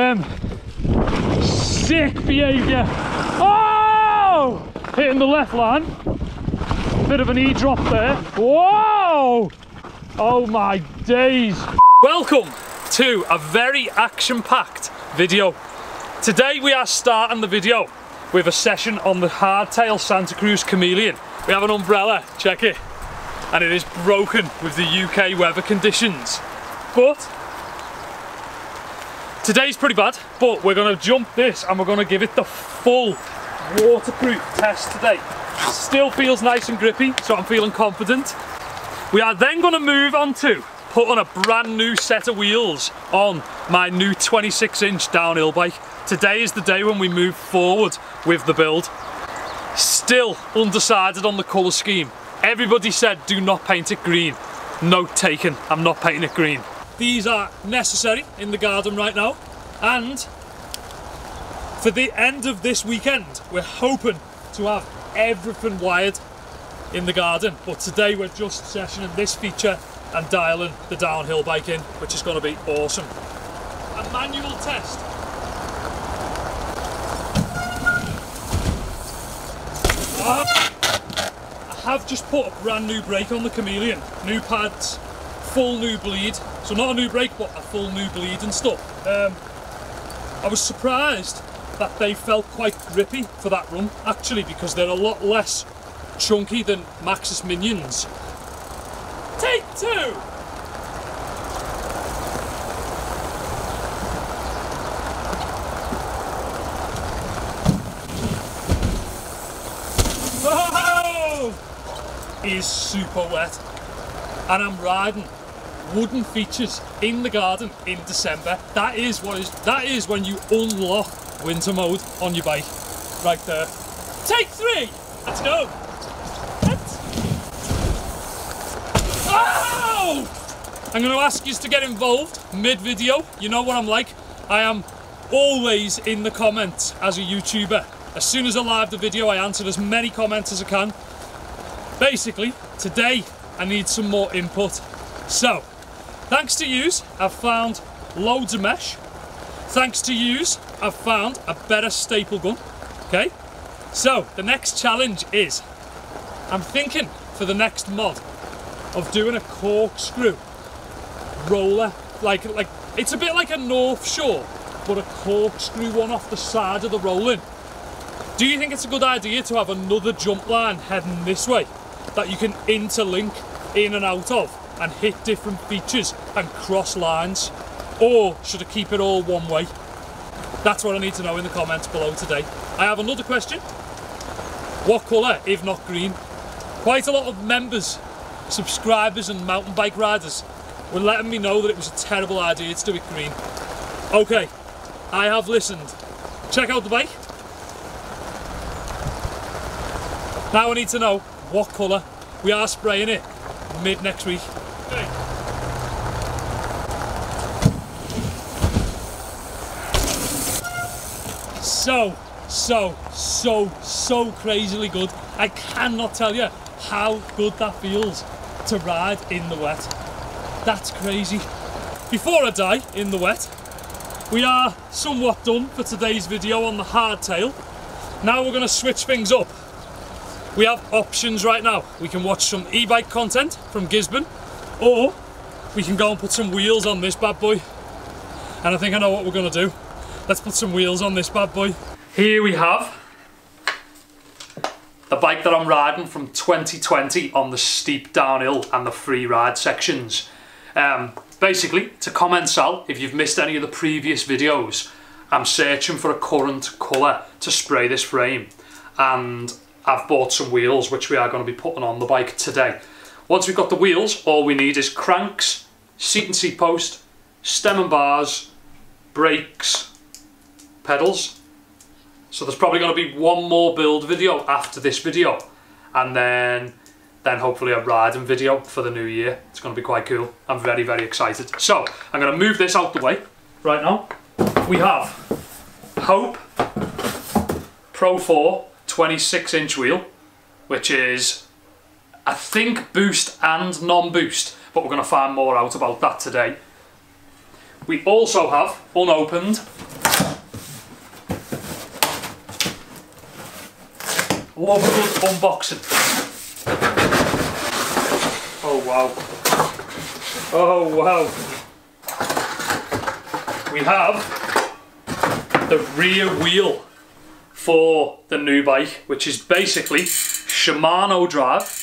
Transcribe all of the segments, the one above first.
Um, sick behaviour. Oh! Hitting the left line. Bit of an E-drop there. Whoa! Oh my days. Welcome to a very action-packed video. Today we are starting the video with a session on the hardtail Santa Cruz Chameleon. We have an umbrella, check it. And it is broken with the UK weather conditions. But today's pretty bad, but we're gonna jump this and we're gonna give it the full waterproof test today. Still feels nice and grippy, so I'm feeling confident. We are then gonna move on to put on a brand new set of wheels on my new 26 inch downhill bike. Today is the day when we move forward with the build. Still undecided on the colour scheme. Everybody said do not paint it green. Note taken, I'm not painting it green. These are necessary in the garden right now. And for the end of this weekend we're hoping to have everything wired in the garden. But today we're just sessioning this feature and dialing the downhill bike in which is going to be awesome. A manual test. Ah! I have just put a brand new brake on the Chameleon. New pads, full new bleed. So not a new brake, but a full new bleed and stuff. Um, I was surprised that they felt quite grippy for that run, actually, because they're a lot less chunky than Maxxis Minions. Take two! is super wet and I'm riding wooden features in the garden in December. That is what is that is when you unlock winter mode on your bike. Right there. Take three! Let's go! Let's... I'm gonna ask you to get involved mid-video. You know what I'm like. I am always in the comments as a YouTuber. As soon as I live the video, I answer as many comments as I can. Basically, today I need some more input. So, thanks to yous, I've found loads of mesh. Thanks to yous, I've found a better staple gun. Okay? So, the next challenge is, I'm thinking for the next mod of doing a corkscrew roller. Like, like it's a bit like a North Shore, but a corkscrew one off the side of the rolling. Do you think it's a good idea to have another jump line heading this way? that you can interlink in and out of and hit different features and cross lines? Or should I keep it all one way? That's what I need to know in the comments below today. I have another question. What colour, if not green? Quite a lot of members, subscribers and mountain bike riders were letting me know that it was a terrible idea to do it green. Okay, I have listened. Check out the bike. Now I need to know what colour. We are spraying it mid next week. So, so, so, so crazily good. I cannot tell you how good that feels to ride in the wet. That's crazy. Before I die in the wet, we are somewhat done for today's video on the hardtail. Now we're going to switch things up we have options right now. We can watch some e-bike content from Gisburn, or we can go and put some wheels on this bad boy. And I think I know what we're gonna do. Let's put some wheels on this bad boy. Here we have the bike that I'm riding from 2020 on the steep downhill and the free ride sections. Um, basically, to Commencal, if you've missed any of the previous videos, I'm searching for a current colour to spray this frame. And I've bought some wheels which we are going to be putting on the bike today. Once we've got the wheels, all we need is cranks, seat and seat post, stem and bars, brakes, pedals. So there's probably going to be one more build video after this video and then then hopefully a riding video for the new year. It's going to be quite cool. I'm very, very excited. So I'm going to move this out the way right now. We have Hope Pro 4 26 inch wheel, which is, I think boost and non-boost, but we're going to find more out about that today. We also have, unopened, Love Good Unboxing. Oh wow. Oh wow. We have the rear wheel for the new bike, which is basically Shimano drive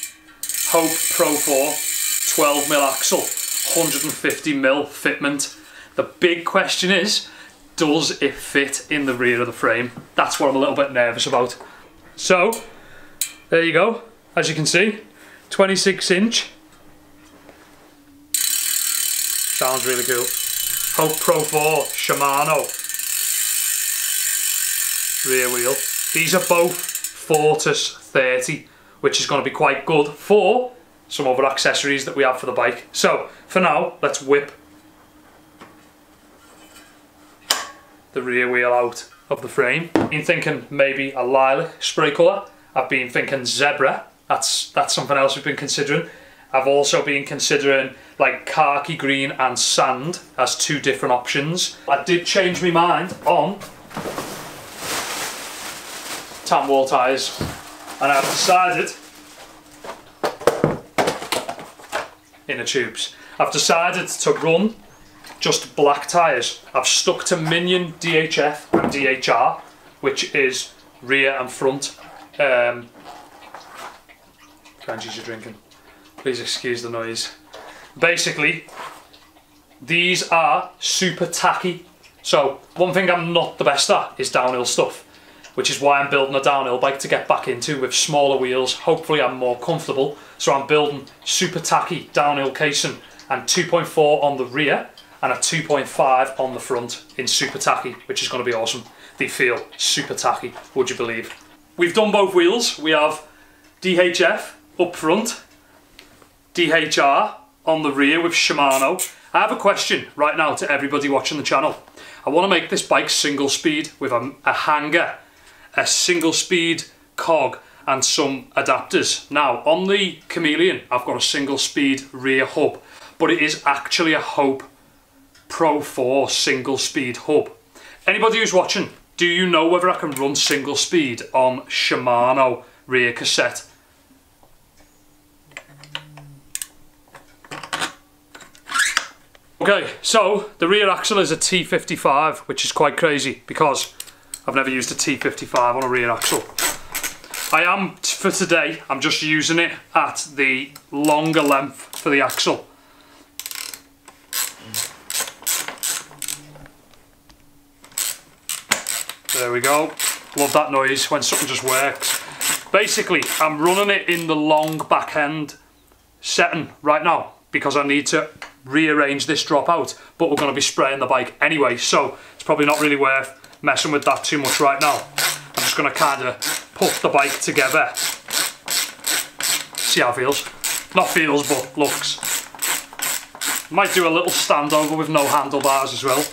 Hope Pro 4, 12mm axle, 150mm fitment. The big question is, does it fit in the rear of the frame? That's what I'm a little bit nervous about. So, there you go. As you can see, 26 inch. Sounds really cool. Hope Pro 4 Shimano rear wheel. These are both Fortus 30, which is going to be quite good for some other accessories that we have for the bike. So, for now, let's whip the rear wheel out of the frame. Been thinking maybe a lilac spray colour. I've been thinking zebra. That's that's something else we've been considering. I've also been considering like khaki green and sand as two different options. I did change my mind on tan wall tyres and I've decided inner tubes. I've decided to run just black tyres. I've stuck to Minion DHF and DHR, which is rear and front. Um, Benji's are drinking. Please excuse the noise. Basically, these are super tacky. So, one thing I'm not the best at is downhill stuff, which is why I'm building a downhill bike to get back into with smaller wheels. Hopefully I'm more comfortable. So I'm building super tacky downhill casing and 2.4 on the rear and a 2.5 on the front in super tacky, which is going to be awesome. They feel super tacky, would you believe? We've done both wheels. We have DHF up front, DHR on the rear with Shimano. I have a question right now to everybody watching the channel. I want to make this bike single speed with a, a hanger, a single speed cog and some adapters. Now on the Chameleon I've got a single speed rear hub but it is actually a Hope Pro 4 single speed hub. Anybody who's watching, do you know whether I can run single speed on Shimano rear cassette? Okay, so the rear axle is a T55, which is quite crazy because I've never used a T55 on a rear axle. I am, for today, I'm just using it at the longer length for the axle. There we go. Love that noise when something just works. Basically, I'm running it in the long back end setting right now because I need to rearrange this drop out, but we're going to be spraying the bike anyway, so it's probably not really worth messing with that too much right now. I'm just going to kind of puff the bike together. See how it feels. Not feels, but looks. Might do a little standover with no handlebars as well.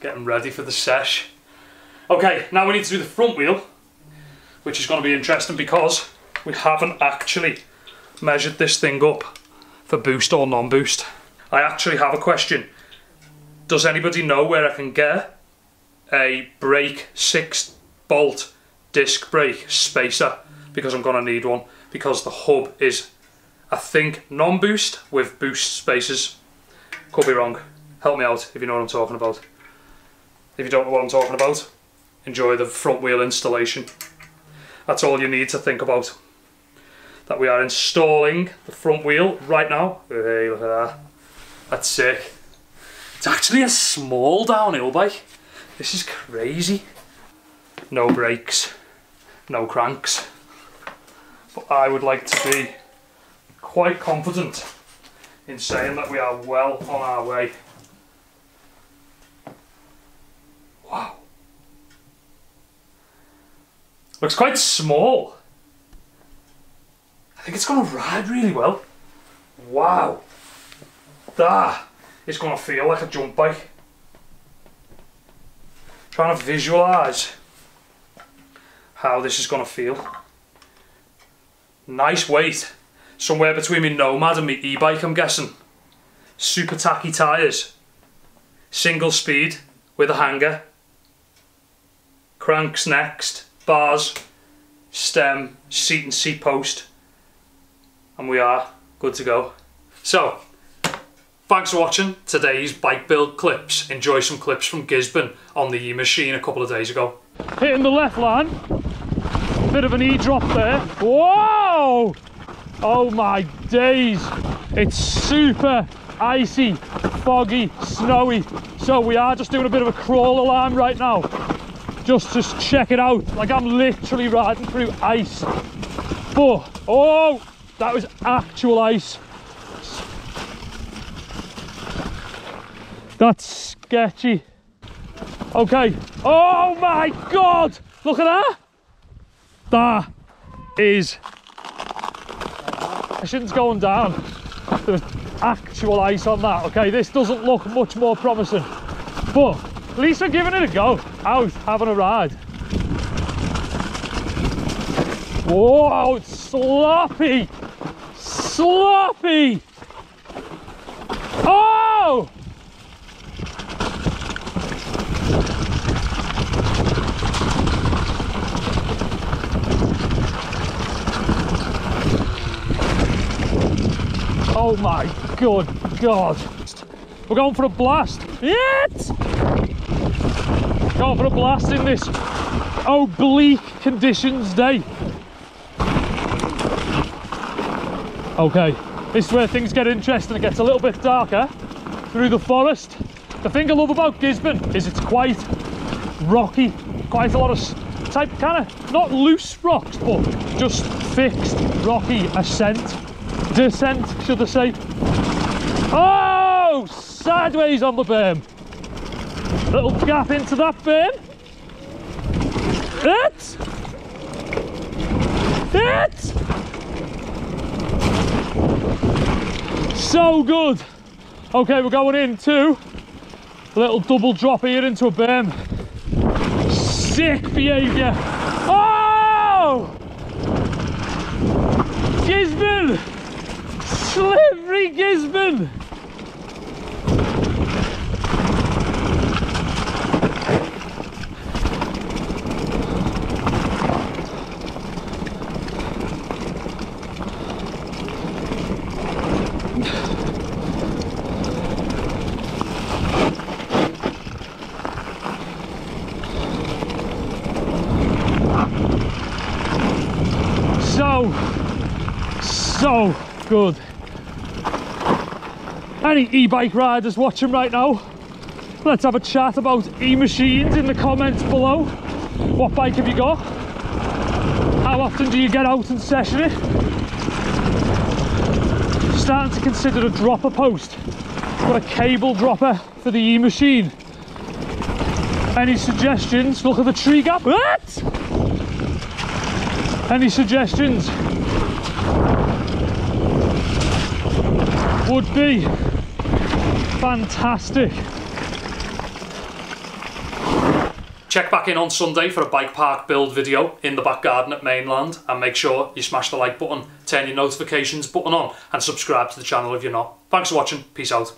Getting ready for the sesh. Okay, now we need to do the front wheel, which is going to be interesting because we haven't actually measured this thing up for boost or non-boost. I actually have a question. Does anybody know where I can get a brake 6 bolt disc brake spacer? Because I'm going to need one because the hub is, I think, non-boost with boost spacers. Could be wrong. Help me out if you know what I'm talking about. If you don't know what I'm talking about, enjoy the front wheel installation. That's all you need to think about. That we are installing the front wheel right now. Hey, look at that. That's sick. It's actually a small downhill bike. This is crazy. No brakes, no cranks. But I would like to be quite confident in saying that we are well on our way. Wow. Looks quite small. It's going to ride really well. Wow. That is going to feel like a jump bike. Trying to visualise how this is going to feel. Nice weight. Somewhere between my Nomad and my e-bike I'm guessing. Super tacky tyres. single speed with a hanger, cranks next, bars, stem, seat and seat post, and we are good to go. So, thanks for watching today's bike build clips. Enjoy some clips from Gisburn on the E-Machine a couple of days ago. Hitting the left line, bit of an E-drop there. Whoa! Oh my days, it's super icy, foggy, snowy. So we are just doing a bit of a crawl alarm right now. Just to check it out. Like I'm literally riding through ice. But, oh, that was actual ice. That's sketchy. Okay. Oh my God. Look at that. That is, I shouldn't going down. There's actual ice on that. Okay, this doesn't look much more promising, but at least I'm giving it a go. Out, having a ride. Whoa, it's sloppy. Sloppy. Oh! Oh my good God. We're going for a blast. Yet! Going for a blast in this oblique conditions day. Okay, this is where things get interesting. It gets a little bit darker through the forest. The thing I love about Gisburn is it's quite rocky, quite a lot of type kind of, not loose rocks, but just fixed rocky ascent descent, should I say. Oh, sideways on the berm. Little gap into that berm. It. It. So good. Okay, we're going into a little double drop here into a berm. Sick behaviour. Oh! Gisburn! Slippery Gisburn! So, so good. Any e-bike riders watching right now? Let's have a chat about e-machines in the comments below. What bike have you got? How often do you get out and session it? Starting to consider a dropper post. Got a cable dropper for the e-machine. Any suggestions? Look at the tree gap. What? Any suggestions? Would be fantastic. Check back in on Sunday for a bike park build video in the back garden at Mainland and make sure you smash the like button, turn your notifications button on and subscribe to the channel if you're not. Thanks for watching, peace out.